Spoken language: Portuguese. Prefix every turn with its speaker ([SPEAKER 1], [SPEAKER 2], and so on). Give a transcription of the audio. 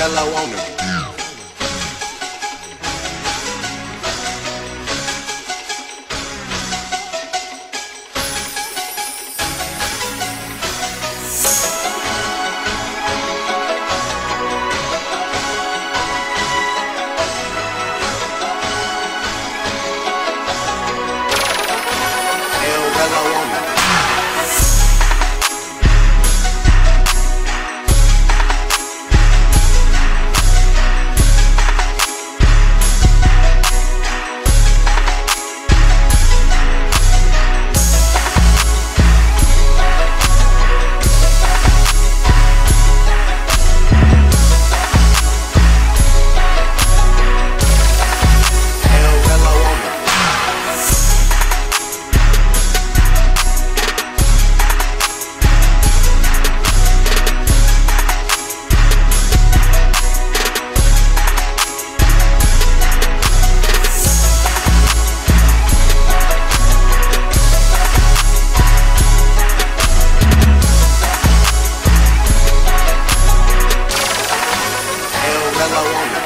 [SPEAKER 1] Cinderella on her. Cinderella é on her. all I want.